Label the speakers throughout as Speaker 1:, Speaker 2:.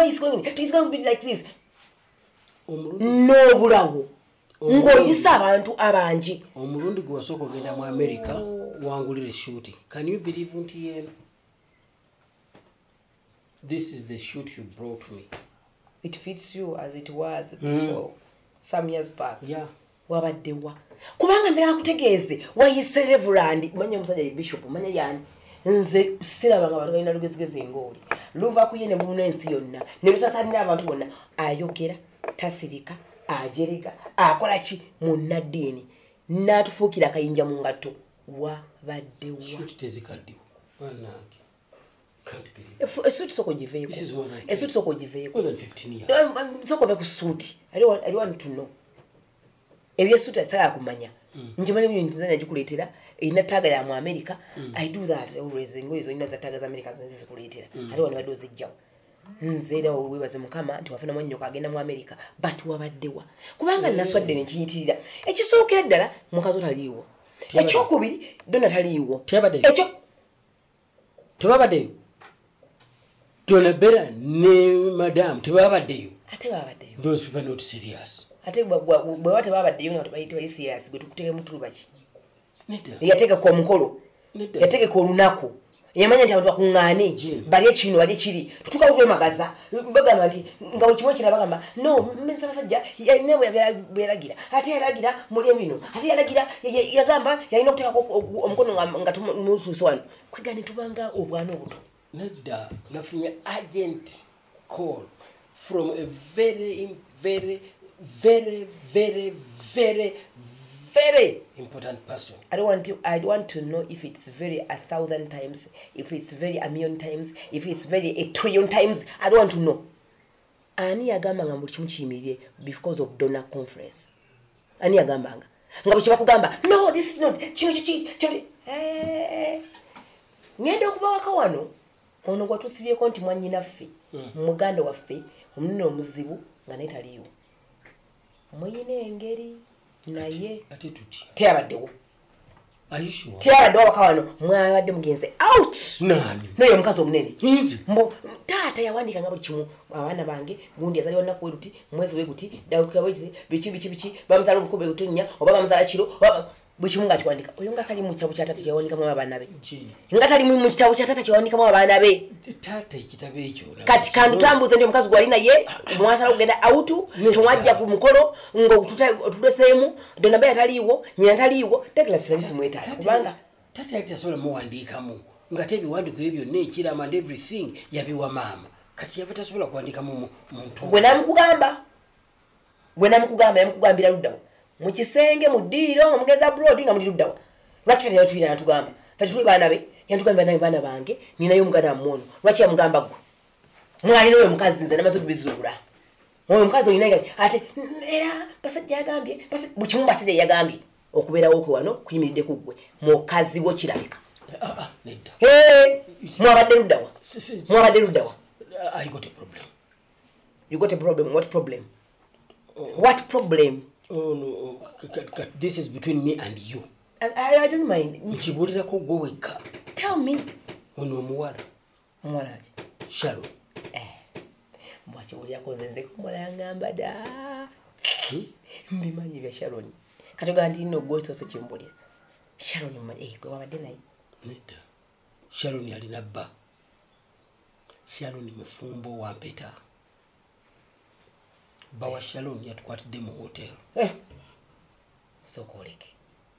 Speaker 1: know it's going. It's going to be like this. N'obulawo. Ng'oyisa abantu abangi.
Speaker 2: omulundi gwe wasooka ogenda mu america wangulire shuti can you believe nti yeeno this is the shoot you brought me
Speaker 1: It fits you as it was before some years back.
Speaker 2: yeah
Speaker 1: wabaddewa kubanga njagala kutegeeze wayise reverand manya omusajja ye bishop manya yani nze sirabanga abantu balina lugezigezi ngaoli luva kuye ne bumuna ensi yonna. Ne lusasalira abantu bonna ayogera tasirika ajerega akola ki? Munnaddiini n'atufuukira akayinja mu ngatto. Wabaddewa esuuti
Speaker 2: I do.
Speaker 1: esuuti
Speaker 2: 15 years.
Speaker 1: Soka ove ku suuti. I want to know. Ebyesuuti atagala kumanya. Nkimanyi byo nti nzanya gikuleetera erina taaga ya mu america. I do that always engoye zolina za taaga za america zona zizikuleetera ate wano badde ozijjawo nze era webaze mukama nti wafuna mwanyoko agenda mu america but wabaddewa kubanga naswadde nekiyitirira ekisookera ddala mukazi otaliiwo ekyokubiri dona taliiwo. Ekyo
Speaker 2: tebabaddeyo donabera ne madamu tebabaddeyo
Speaker 1: ate babaddeyo.
Speaker 2: Those people not serious.
Speaker 1: Ate bwe- bwe bwe tebabaddeyo nga tebayisiyasi gwe tukuteekemu tuluba ki yategeka omukolo. Yategeka olunaku. Yamanya nti abantu bakuŋŋaane
Speaker 2: Jim.
Speaker 1: balye kino balye kiri tutukawo twemagaza. Bagamba nti nga wekimu ekira bagamba no mmesa basajja yalina bweyalagira ate yalagira mulye bino ate yalagira ya- ya- yagamba yalina okuteekako omukono nga- tumusuuse wano. Kwega ne tubanga obwana obuto.
Speaker 2: Nedda nafunye agent call from a very very very very very very important person
Speaker 1: I don't want to. I want to know if it's very a thousand times, if it's very a million times, if it's very a trillion times. I don't want to know. Ani yagamba nga buli kimu kiyimirire because of donor conference. Ani yagambanga nga buli kyebakugamba no this is not kino kiki kino Eh, ngenda okuva waka wano ono gwatusibyeko nti mwanyinaffe muganda waffe omunene omuzibu nga naye taliiwo muyina engeri naye. teyabaddewo. Teyabaddewo waka wano mwabadde mugenze. Out! Noyo omukazi omunene. Mbu taata yawandiika nga buli kimu. Abaana bange gundi yazaliwa nnaku weruti mwezi weguti dawukira wekiti biki biki bamuzaala obukuba egutonnya oba bamuzaala kiro buli kimu ngaakiwandika oyo nga tali mu kitabo kya taata kyewandikamu abaana be. Nga tali mu kitabo kya taata kyewandikamu abaana be. Kati kandutambuze ndi omukazi gwali naye mwasala kugenda autu temwajja ku mukolo ngaotuleseemu donaba yataliiwo nyina taliiwo tegelasiralisimwetaala kubanga
Speaker 2: taata yali tasobola muwandiikamu nga te ebiwandiiko ebyo byonna ekirama and everything yabiwa maama. Kati yava tasobola kuwandikamu mu- muntu
Speaker 1: gwe namukugamba. Gwe namukugamba yamukugambira luddawa mukisenge mu ddiiro nga mugeza brod nga muli luddawa. Lwaki fe yatuyira natugamba fe tuli baana be yatugambira naye baana bange ninayo omuganda mmono lwaki yamugamba gwe mwalina oyo mukazi nze namaze okubizuula. Oyo omukazi olina ate "N- era basajja yagambye basa- buli kimu basajja yagambye okubeerawo kwe wano kuyimiridde ku ggwe. Mukazi wo kirabika.
Speaker 2: Ah, ah,
Speaker 1: mwabadde luddawa. Mwabadde luddawa.
Speaker 2: I got a problem.
Speaker 1: you got a problem? What problem? What problem
Speaker 2: Oh, no. c- This is between me and you.
Speaker 1: I, I, don't mind.
Speaker 2: Nkibuulirako gwe wekka
Speaker 1: tell me.
Speaker 2: Ono omuwala
Speaker 1: muwala. Ki?
Speaker 2: Shalo.
Speaker 1: Bwakiwulyako nze nze kumuwala yangamba da. Mbimanyi bya sharoni katoga nti nno gwesoose kimbulira sharoni mmanyi eh, gwe wabadde naye.
Speaker 2: Nedda shaloni alina bba shaloni mufumbo wa mpeta bba wa shaloni yatukwatidde mu hotero
Speaker 1: Eh,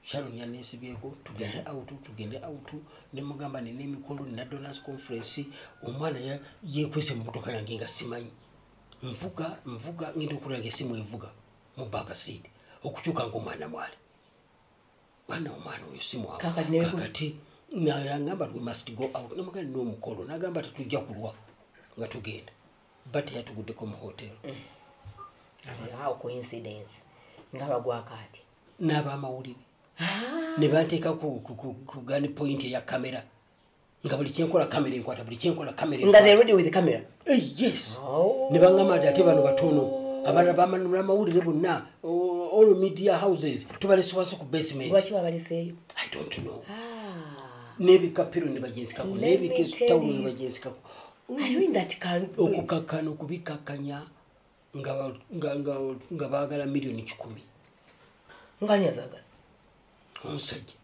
Speaker 2: shaloni yaneesibyeko tugende autu tugende autu nemugamba nina emikolo nina donors conference. Omwana yekwese mu motoka yange nga simanyi. Nvuga nvuga ngenda okulaga esimu evuga mu bagaseed okukyuka ngaomwana mwali. Bwana omwana oyo kakati nagamba we must go out. Namugamba nina omukolo nagamba tetujja kulwa nga tugenda. Ba teyatuguddeko mu hotero
Speaker 1: awo coincidence? Nga bagwako ati
Speaker 2: n'abamawulire ne banteeka ku, gani point eya kamera nga buli kyenkola kamera enkwata buli kyenkola kamera
Speaker 1: nga they ready with the camera?
Speaker 2: Eh, yes.
Speaker 1: Oh.
Speaker 2: ne baŋŋamba nti ate bano batono abalala bamanula amawulire bonna all media houses tubalese wansi ku basement.
Speaker 1: Lwaki babaleseeyo?
Speaker 2: I don't know.
Speaker 1: Ah.
Speaker 2: n'ebikapiro ne
Speaker 1: tell
Speaker 2: n'ebiketawulo ne
Speaker 1: country?
Speaker 2: okukakkana okubikakkanya nga ba- nga- nga- nga baagala miliyoni kikumi.
Speaker 1: Ngani yazagala
Speaker 2: omusajja.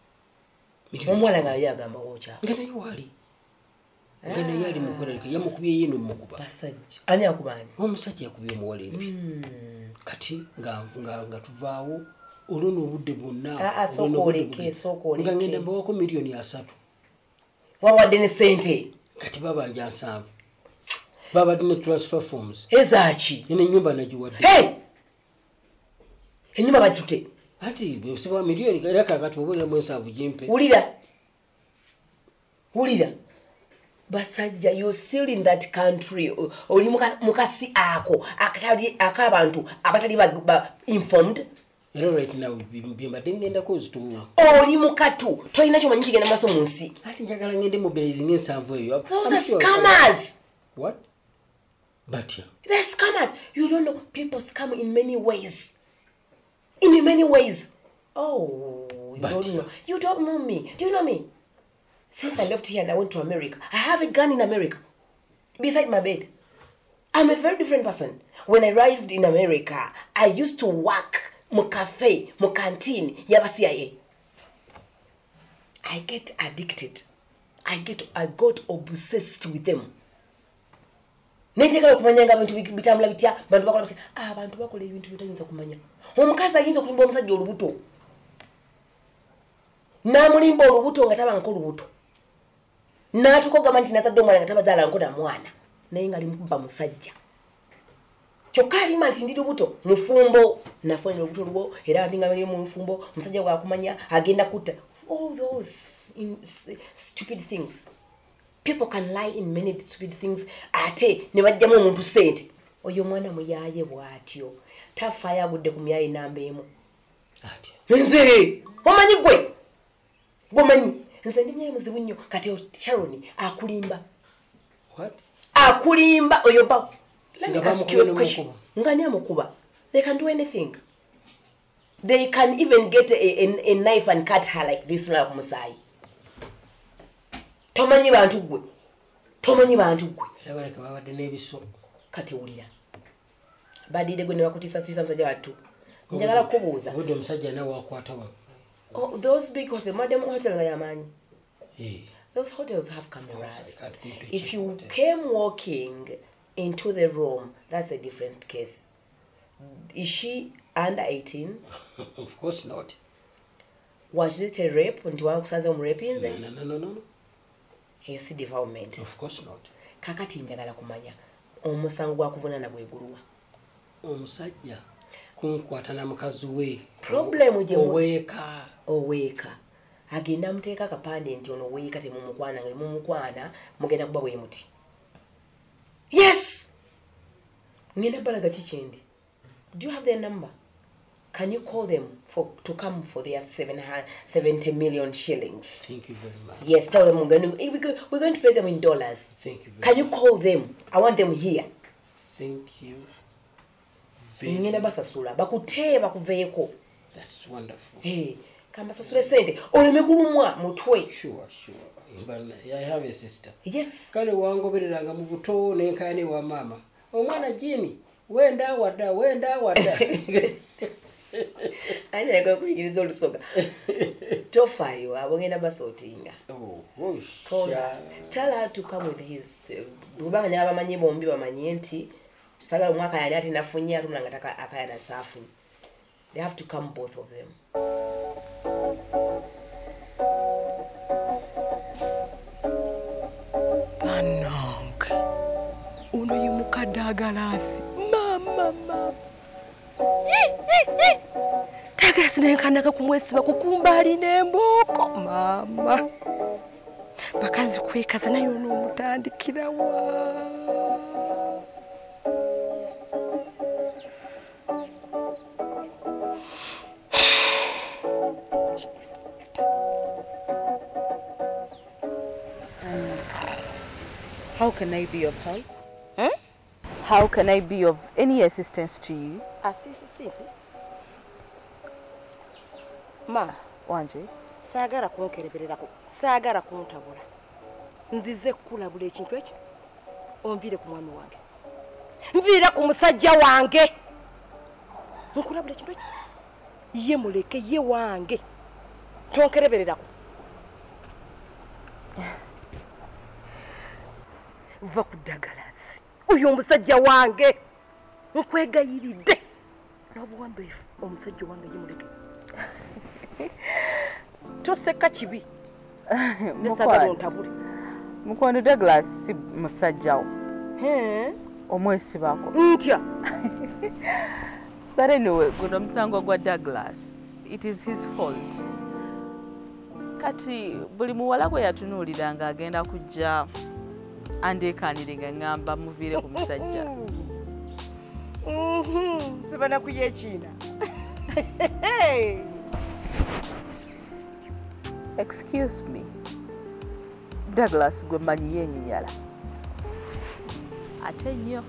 Speaker 1: Omuwala nga yali agamba wokyala
Speaker 2: nga naye waali. Nga naye ali mukweralika yamukubye ye nomukuba.
Speaker 1: Basajja. Ani akubaani
Speaker 2: omusajja yakubye omuwala ebi kati nga tuvaawo olwo n'obudde bwonna
Speaker 1: Ah, ah,
Speaker 2: nga ngenda mbawako miliyoni asatu.
Speaker 1: Wawadde ne sente
Speaker 2: kati babanja nsanvu babadde ne transfer forms.
Speaker 1: Ezaaki
Speaker 2: ene enyumba nagiwadde.
Speaker 1: Hey! enyuma bagitute.
Speaker 2: Ati bwesiba miliyoni era kakati obaoliramu ensanvu gimpe.
Speaker 1: Wulira. Wulira. Basajja you still in that country. Oli muka- mukasi ako akatali- ak'abantu abatali ba- informed?
Speaker 2: Era right now bye- byembadde ngendako zituwa
Speaker 1: oli mukatu. Tolina kyomanyi kigenda maaso mu nsi.
Speaker 2: Ati njagala ngende mobilizing ensanvu eyo.
Speaker 1: Scammers.
Speaker 2: What batya
Speaker 1: they're scammers you don't know people scam in many ways. In many ways. Oh you
Speaker 2: But-
Speaker 1: don't know. You don't know me. Do you know me? Since i left here and i went to america i have a gun in america beside my bed. I'm a very different person. When i arrived in america i used to work mu cafe mu canteen yaba cia i get addicted. I get i got obsessed with them nenjagala okumanya nga abantu bi- bitambula bitya? Bantu bakola bitya? Ah, abantu bakola ebintu byotayinza kumanya. Omukazi ayinza okulimba omusajja olubuto? N'amulimba olubuto nga tabanko olubuto n'atukogamba nti nazadde omwana nga tabazaala na mwana naye nga limukuba musajja. Kyokka alimba nti ndi lubuto mufumbo. Nafunira olubuto lwo era ndinga bali mu nfumbo omusajja bwakumanya agenda kutta all those stupid things people can lie in many stupid things. Ate ne bajjamu omuntu sente oyo omwana muyaye bw'atyo. Tafaayo agudde ku myaye namba emu. Nze omanyi gwe? Gwomanyi nze ndi myaye muzibu nnyo. Kati sharoni akulimba.
Speaker 2: What?
Speaker 1: Akulimba. Oyo ba Let me
Speaker 2: Nga
Speaker 1: ask you a
Speaker 2: bamukuba
Speaker 1: question.
Speaker 2: n'omukuba.
Speaker 1: nga ni amukuba? They can do anything. They can even get a, a, a knife and cut her like this lwa kumusaayi tomanyi bantu gwe tomanyi bantu gwe
Speaker 2: era baleka babadde n'ebiso.
Speaker 1: Kati wulira. Badire gwe ne bakutiisatiisa musajja wattu njagala kubuuza
Speaker 2: obudde omusajja nawe wakwatawa
Speaker 1: oh, those big hotel madam hotel nga yamaanyi
Speaker 2: Eh,
Speaker 1: those hotels have cameras. If you came walking into the room that's a different case. Is she under 18
Speaker 2: of course not.
Speaker 1: Was it a rape? Nti wakusanze omurepinze
Speaker 2: no, no, no, no,
Speaker 1: you see development.
Speaker 2: Of course not.
Speaker 1: Kakati njagala kumanya omusango gwakuvunana gweguluwa
Speaker 2: omusajja kunkwata na mukazi we.
Speaker 1: Problem gye
Speaker 2: oweeka.
Speaker 1: Oweeka. Agenda amuteeka akapande nti ono weeka temumukwana nga mumukwana mugenda kuba bwe muti. Yes! Ngenda balaga kikyendi do you have their number can you call them for, to come for their 700 70 million shillings?
Speaker 2: Thank you very much.
Speaker 1: Yes tell them we're going, to, we're going- to pay them in dollars.
Speaker 2: Thank you very
Speaker 1: can you
Speaker 2: much.
Speaker 1: call them? I want them here.
Speaker 2: Thank you
Speaker 1: ngenda basasula bakutee bakuveeko hey, kambasasule sente. Oleme kulumwa mutwe.
Speaker 2: Sure sure.
Speaker 1: Yes.
Speaker 2: Kale wangobereranga mu buto nenkayana ewa maama omwana jini wenda wadda wenda wadda
Speaker 1: ayinaga kuyigiriza olusoga. Tofaayo abo ngenda basootinga.
Speaker 2: Oh,
Speaker 1: her to come with his bwebanga nyaba bamanyi bombi bamanye nti sagala omwaka yani ate nafunye atumula nga taka- akayana saafunye they have to come both of them.
Speaker 3: Bannange ono ye mukadde agalaasi. Mama mama tagalaasi nenkanaka kumwesiba kukumbaali n'embooko maama bakazi kwekaza naye onoomutandikirawa
Speaker 4: How can I be of help?
Speaker 3: Hmm?
Speaker 4: How can I be of any assistance to you?
Speaker 3: Asisi sisi ma
Speaker 4: Wanje,
Speaker 3: saagala kunkerebererako saagala kuntabula. Nzize kukulabula ekintu ekyo onviire ku mwami wange. Nviire ku musajja wange. Nkulabula ekintu ekyo? Ye muleke ye wange. Tonkerebererako va ku ddagalaasi oyo omusajja wange nkwegayiridde n'obuwambeefu omusajja wange ye muleke. Toseka kibi. Nesagala
Speaker 4: Mukwano-
Speaker 3: ontabule
Speaker 4: mukwano douglas si musajjawo
Speaker 3: He,
Speaker 4: omwesibako
Speaker 3: ntya?
Speaker 4: But anyway guno omusango gwa douglas. It is his fault. Kati buli muwala gwe yatunuulira ng'agenda kujja andeekanire nga ŋŋamba muviire ku musajja
Speaker 3: Mhm, nzibana kuyekiina
Speaker 4: excuse me. Douglas gwe mmanyi yenyinyala ate nnyo.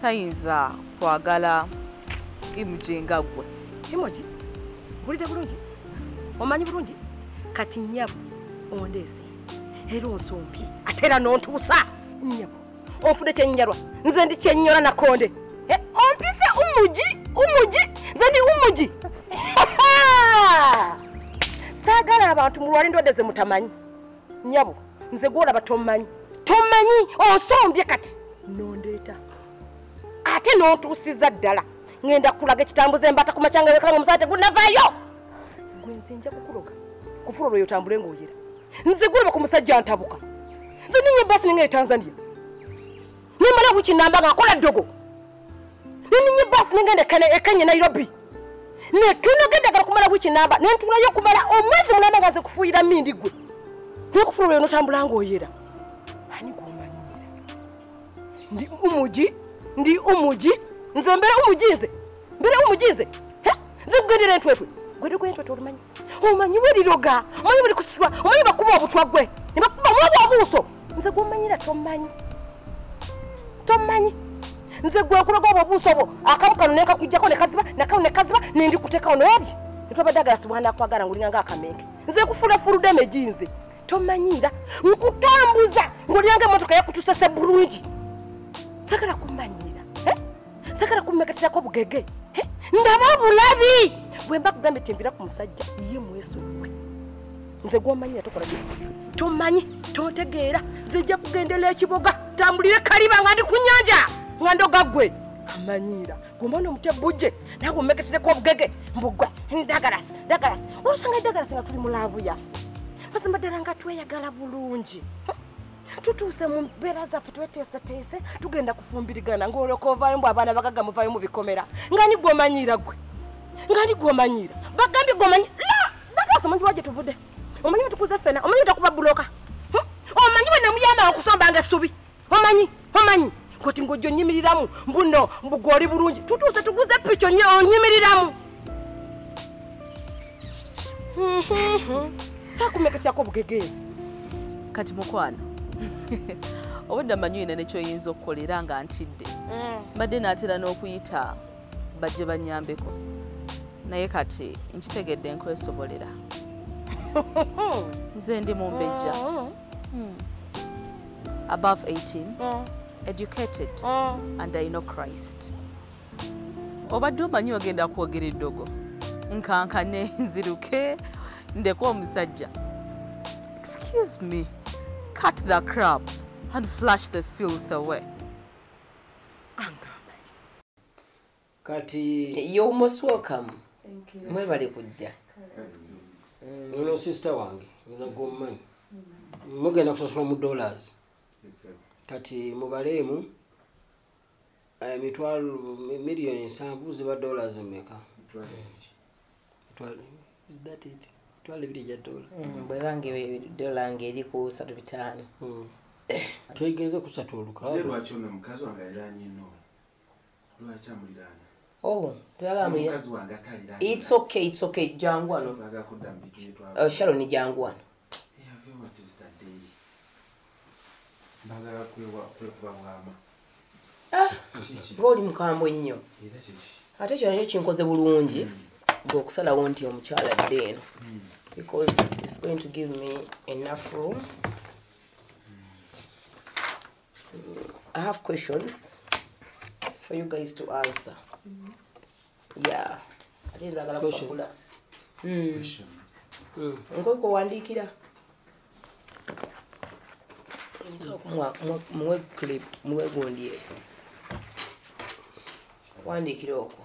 Speaker 4: Tayinza kwagala imuje nga ggwe
Speaker 3: imogi mpulidde bulungi? Omanyi bulungi? Kati nnyabo ondeese. Era onsompye ate era n'ontuusa. Nnyabo onfudde kyennyalwa nze ndi kyenyola nakonde ompise umugi umugi nze ndi umugi. Saagala abantu mulwala endwadde ze mutamanyi. Nnyabo nze gwolaba tomanyi. Tomanyi onsombye kati. Nondeeta. Ate n'ontuusiza ddala. Ŋŋenda kulaga ekitambuza embata ku macyanga wekala nga omusala tegunavaayo gwe nze nja kukuloga. Kufuula olwoyo otambule ng'oyera. Nze gulaba ku musajja ntabuka. Nze ninye basi ninga e tanzania nimala wiki namba nga nkola ddogo neninye basi ningenda e kenya nairobi? Netunoga eddagala kumala wiki namba nentulayo okumala omwezi mulamba nga nze kufuuyira mindi gwe. Nekufuula olwoyo notambula ng'oyera ani gwomanyira? Ndi umugi? Ndi umugi? Nze mbeera umugi nze? Mbeera umugi nze? He? nze kugendera entwetwe. Gwede gwentwetwe olumanyi? Omanyi bweriroga omanyi buli kusitwa omanyi bakuba obutwa gwe? Ne bakuba mwabwa obuuso nze gwomanyira tomanyi tomanyi. Nze gwenkulaga obwo obuuso obwo akamu kano nenkakujjako nekaziba nakano nekaziba nendikuteekawo noolye netwabaddagala sibwanakwagala ngaolinganga akamenke nze kufulafuludde neginze tomanyira nkutambuza ngaolinganga emotoka yakutusese bulungi sagala kumanyira eh? sagala kummekatirako bugege eh? ndaba bulabi bwe mba kugambye tembira ku musajja ye mweso gwe. Nze gwomanyira tokola ki tomanyi tontegeera nze nja kugendera ekiboga tambulire kaliba nga ndi ku nyanja nga ndoga gwe amanyiira gwomwana omutebujje nawe ommeketereko obugege mbugwe ndagalasi ndagalasi olusanga edagalasi nga tuli mulaavu yaffe. Mazima ddala nga tweyagala bulungi. Tutuuse mu mbeera zaffe tweteeseteese tugenda kufumbirigana ng'olyoka ovaayo mbw abaana bagaga muvaayo mu bikomera. Nga ni gwomanyiira gwe nga ni gwomanyiira bagambye gwomanyi la! Dagasi omanyi lwagye tuvudde? Omanyi betukuze fena omanyi betakuba buloka Hmm? omanyi bwe namuyambanga kusombanga essubi omanyi omanyi. Koti ng'ojja onnyimiriramu mbuno mbugoli bulungi. Tutuuse tuguze pico onnyimiriramu takumekesyako bugegeezi.
Speaker 4: Kati mukwano obudde mmanyi oyina nekyoyinza okukola era nga ntidde. Mbadde naatera n'okuyita bajje banyambeko. Naye kati nkitegedde nkwesobolera. Nze ndi mu mbejja. Hmm. Above 18 educated and i know christ. Obadde omanyi ogenda kwogera eddogo? Nkankane nziruke ndeke omusajja. Excuse me cut the crab and flush the filth away.
Speaker 2: Kati
Speaker 1: you're most welcome. Mwebale kujja.
Speaker 2: Ono sisita wange nagommanyi mugenda kusasula mu dollars kati mubaleemu emitwalo miliyoni nsanvu ziba dollars mmeka? Mitwalo- is that it? mitwalo ebiri gya dola
Speaker 1: bwebange dola ngeri ku satu bitaano.
Speaker 2: Hmm. twegenze kusatu
Speaker 5: Naye
Speaker 2: olukaaga
Speaker 5: lwaki ono mukazi wange aliraanye eno? Lwaki amuliraana?
Speaker 1: Oh its okay its okay jangu wano.
Speaker 5: Mu
Speaker 1: Uh, sharon jangu wano
Speaker 5: bwama kiki
Speaker 1: ngaoli mukambwe ennyo ate ekyo nakyo kinkoze bulungi ngaokusalawo nti omukyala dde eno because its going to give me enough room I have questions for you guys to answer. Yeah. Ate nzagala
Speaker 2: Question.
Speaker 1: kupapula. Mm.
Speaker 5: Question.
Speaker 1: Nkoko wandikira. Muwe clip muwe gundi eyo wandikira okwo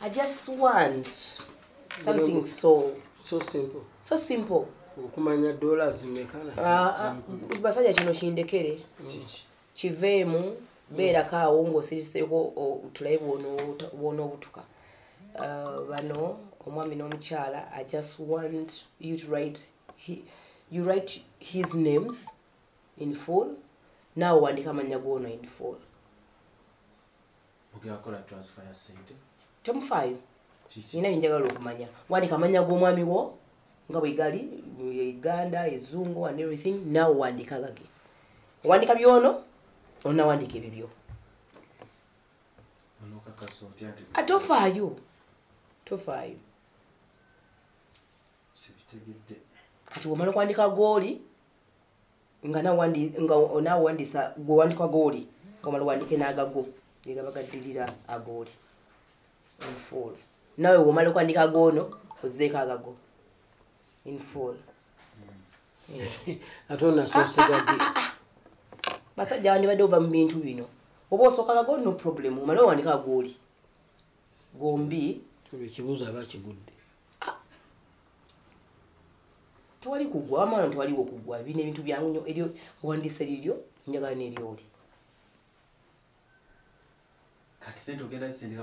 Speaker 1: i just want something so
Speaker 2: so simple.
Speaker 1: so simple.
Speaker 2: Okumanya dollars mekana
Speaker 1: Ah, ah, basajja kino kindekere
Speaker 2: kiki
Speaker 1: kiveemu beerako awo ng'osiriseeko o- tulabe bw'ono- bw'onoobutuka Ah, bano omwami n'omukyala i just want you to write he, you write his names in full. Naawe wandika amannya g'ono in full. Temufaayo
Speaker 5: Kiki?
Speaker 1: nina byenjagala okumanya. Wandika amannya g'omwami wo nga bwe gali e uganda ezungu and everything naawe wandika gage. Owandika byono onawandika ebibyo.
Speaker 5: Otya nti
Speaker 1: Ah, tofaayo. Kati womala okwandika gooli nga nawandi- nga naawe wandisa gwewandika gooli omala wandike n'agago era bagaddirira agooli. Inful nawe womala okwandika goono ozeeko agago. Inful
Speaker 2: ate onasosegadi
Speaker 1: basajja wandibadde ova mu bintu bino. Oba osooka gagooli no problem. Omale owandika agooli. Gombi.
Speaker 2: Ekibuuzo aba kigudde
Speaker 1: tewali kugwa amaana tewaliwo kugwa bino ebintu byangu nnyo eryo owandiisa liryo njagala neryoli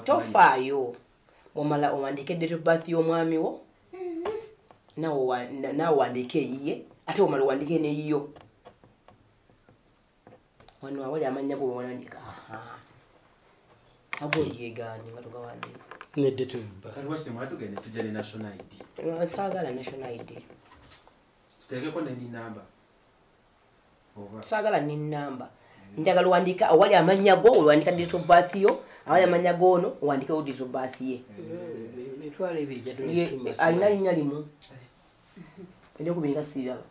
Speaker 1: tofaayo. omala owandike date of birth y'omwami wo na- naawe wandike eyiye ate omala owandike neyiyo. Wano awali amanya go wewandika agoliyegaani nga togawandiisa
Speaker 2: ne date of birth.
Speaker 1: Saagala national id
Speaker 5: Tuteekeko ne ni namba. Oba
Speaker 1: saagala ninamba njagala owandika awali amanya go owandika date of birth yo awali amanya goono owandikewo date of birth ye.
Speaker 2: Jado
Speaker 1: Ye- alina linnya limu. Ebyokubiri nga siraba.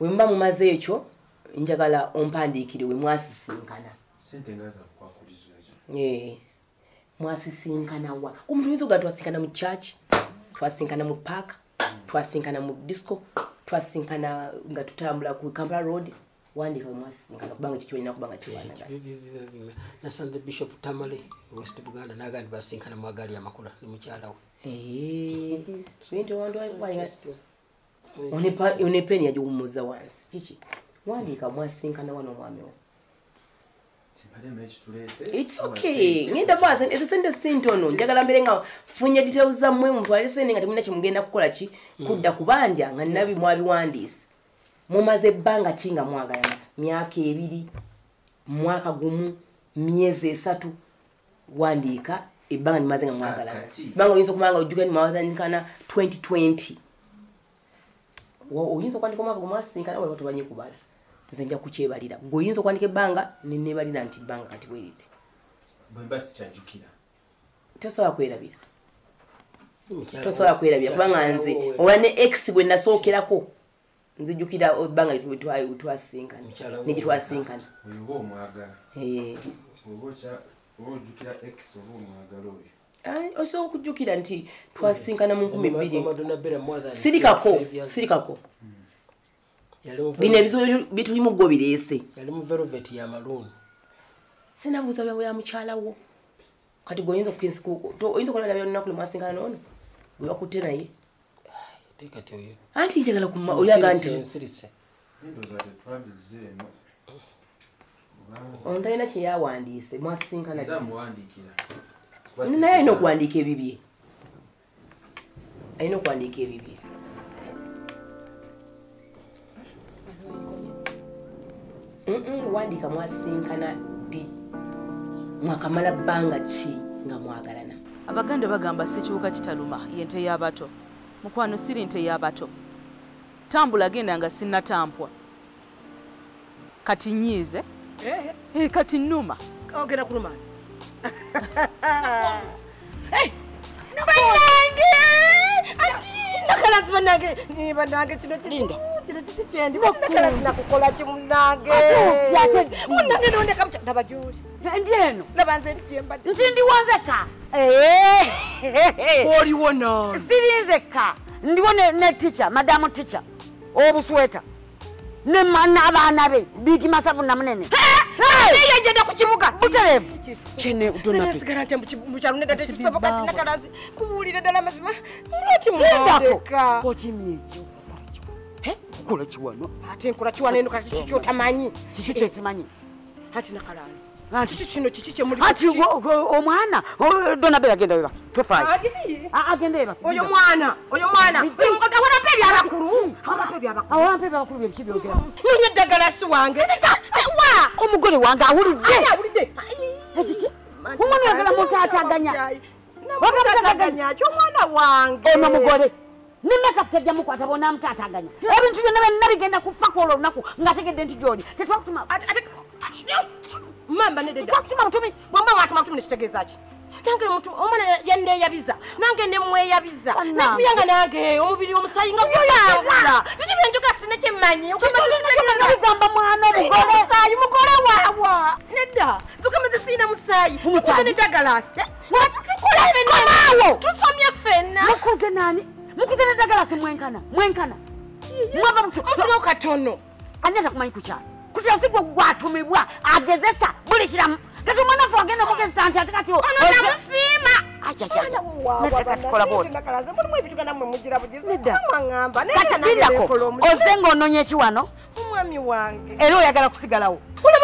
Speaker 1: Bwe muba mumaze ekyo njagala ompandiikire we mwasisinkana. Eh, mwasisinkana wa? Omuntu oyinza ogaa twasinkana mu church twasinkana mu park twasinkana mu disco twasinkana nga tutambula ku kampala road wandika mwasisinkana kubanga ekyo kyolina kubanga kiwanagana
Speaker 2: nasanze bishop tamale west buganda nagandi basinkana mwagali amakula ne mukyala we.
Speaker 1: Eh, bintu wantu walinga one peni yagiwumuza wansi. Kiki? Wandiika mwasinkana wano omwami wo. Its okay. ngenda basa ezo sente sintono njagala mbere nga funye details zammwe mutwale sente nga temulina kyemugenda kukola ki kudda kubanja. Nga nnabi mwabiwandiise mumaze ebbanga ki nga mwagalana myaka ebiri mwaka gumu myezi esatu wandiika ebbanga nimaze nga mwagalana kubanga oyinza okuba nga ojjuka nimwazanikana 2020 Wa- oyinza okwandika omwaka gumwasinkana weba tobanyi kubala nze nja kukyebalira gwe oyinza okwandika ebbanga nenebalira nti ebbanga kati bweriti
Speaker 5: Bwe mba sikyajjukira.
Speaker 1: tosobola kwerabira tosobola kwerabira kubanga nze oba ne x bwe nasookerako nzijjukira ebbanga twasinkana negitwasinkana
Speaker 5: oba omwagala.
Speaker 1: Eh.
Speaker 5: Oba ojjukira X oba omwagala oyo.
Speaker 1: Osobola okujjukira nti twasinkana mu nkumi bbiri sirikako sirikako bino ebizibu bitulimu gwo bireese
Speaker 2: yali mu velvet ya maluuni
Speaker 1: sinabuuza bya bya mukyala wo. Kati gwe oyinza okulaba byolunaku lwemwasinkana noono gwe bakutte naye. Anti njagala oyaga nti ono talina kyeyawandiise
Speaker 5: muwandiikira.
Speaker 1: naye alina okuwandiika ebibye. Alina okuwandiika ebibye wandiika mwasinkana ddi mwakamala bbanga ki nga mwagalana?
Speaker 4: Abaganda bagamba sekiwuka kitaluma yente y'abato. Mukwano siri nte y'abato. Tambula genda nga sinnatampwa kati nyiize Eh, kati nnuma.
Speaker 3: Ogenda banange ati nakalazi banange banange kino.
Speaker 1: Linda.
Speaker 3: Kino kiki kyendi sinakala sinakukola kimunange
Speaker 6: Ate otya, ate-
Speaker 3: munange. Nondeka mutya ndaba gyoli
Speaker 6: ndi eno?
Speaker 3: Laba nze ndi gyembadde
Speaker 6: nti ndiwonzeka
Speaker 3: oliwo nani
Speaker 6: sirinzeka ndiwo ne- ne tica madamu tica obusweta Ne ma- n'abaana be biigi masavu namunene
Speaker 3: yegenda ku kibuga.
Speaker 6: Butereevu. Kene donabe
Speaker 3: sigala nte mukyalo nedda
Speaker 6: Ekibibbaawo.
Speaker 3: tekisoboka tinakalanzi kubuulire ddala mazima.
Speaker 6: Geddako.
Speaker 3: mundeka
Speaker 6: okimye ekyo kukola kiwano
Speaker 3: ate nkola kiwaneno kati kiki kyotamanyi
Speaker 6: kiki
Speaker 3: ati nakalanzi
Speaker 6: Anti-
Speaker 3: kiki kino kiki kyemuli
Speaker 6: ati wo- wo- omwana? O- donabe agenda weba. Tofaayo agenda eba
Speaker 3: oyo mwana oyo mwana. Awalampa ebyabakulu? Awalampa ebyabakulu.
Speaker 6: Awalampa ebyabakulu bye biki byogera.
Speaker 3: Nonya eddagala si wange. Wa?
Speaker 6: Omugole wange awulidde. Ekiki omwana oyagala mutaataganya
Speaker 3: namutaataganya kyomwana wange?
Speaker 6: Ono mugole ne mekapu tejja mukwata bona mutaataganya. Ebintu byonna byonna bigenda kufa ku olwo olunaku ng'ategedde nti gyoli. Tetwakutuma
Speaker 3: mamba nededa
Speaker 6: twakutuma butumi
Speaker 3: bwemba mwatuma mutumi nekitegeeza ki? Nange omuntu omwana yanneeyabiza nange nemweyabiza
Speaker 6: Bannange.
Speaker 3: nekubiyanga nange omubiri omusayi nga guyambula biki byenjuka sine kyemmanyi
Speaker 6: bigamba mwana omugole.
Speaker 3: musayi mugole waawa nedda zukameze siina musayi
Speaker 6: Omusayi?
Speaker 3: neddagalase
Speaker 6: Komaawo!
Speaker 3: tusomye ffenna.
Speaker 6: Mukuze nani mukuze neddagala si mwenkana mwenkana. Mwava
Speaker 3: mutunawo katono.
Speaker 6: Ani atakumanyi kukyalo kukyalo si gwe gwatumibwa agezesa buli kiramu. Kati omwana ffe agenda mugezesa nti ate kati
Speaker 3: namusiima
Speaker 6: kikola bwoti.
Speaker 3: Mulimu ebituga nammwe mugira bugizi.
Speaker 6: Nedda.
Speaker 3: mwaŋŋamba
Speaker 6: kati biddako oze ng'onoonya ekiwano
Speaker 3: omwami wange.
Speaker 6: era oyagala kusigalawo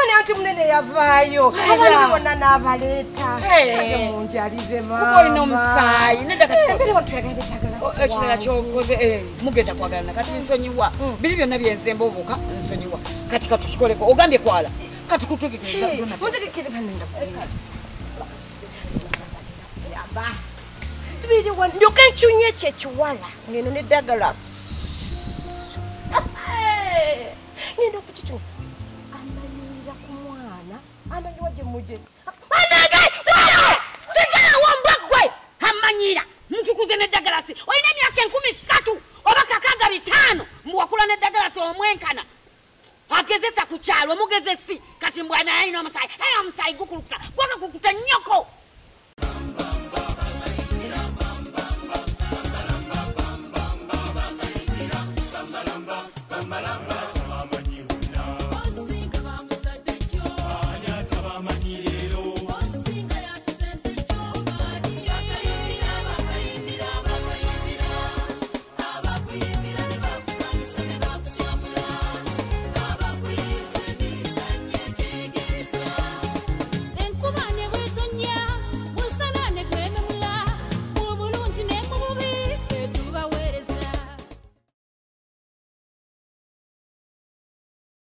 Speaker 3: olaba naye nti munene yavaayo. Abaana bonna n'abaleeta. Munjalize
Speaker 4: kuba olina omusaayi ekirala kyokoze eh, mugenda kwagalana kati nsonyiwa biri byonna byenzemba obuuka nsonyiwa. Kati katukikoleko ogambye kwala. Kati kutegekeza
Speaker 3: ndyoka enkyunya ekyo ekiwala ngeno neddagala. Ngenda okukicu amanyira ku mwana amanyiwa gye muje?
Speaker 6: Anage sigalawo mbwa ggwe ammanyiira ntukuze neddagalasi olina emyaka enkumi ssatu oba kakaaga bitaano muwakula neddagalasi omwenkana. Agezesa ku kyalo omugezesi kati mbwanayalina omusayi era omusayi gukulukuta gwakakulukuta nnyoko. Malamba.